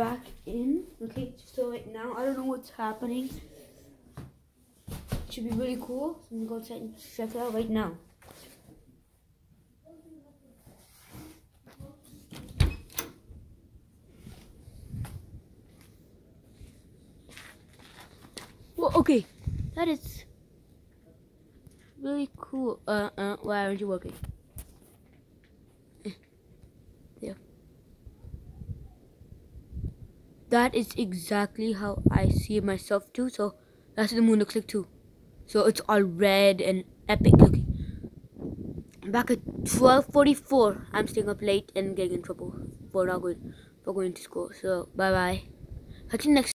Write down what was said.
back in. Okay, so right now I don't know what's happening. It should be really cool. So I'm gonna go outside and check it out right now. Well, okay, that is really cool. Uh, uh, why aren't you working? That is exactly how I see myself too. So that's what the moon looks like too. So it's all red and epic looking. Back at 12:44, I'm staying up late and getting in trouble for not going for going to school. So bye bye. Catch you next.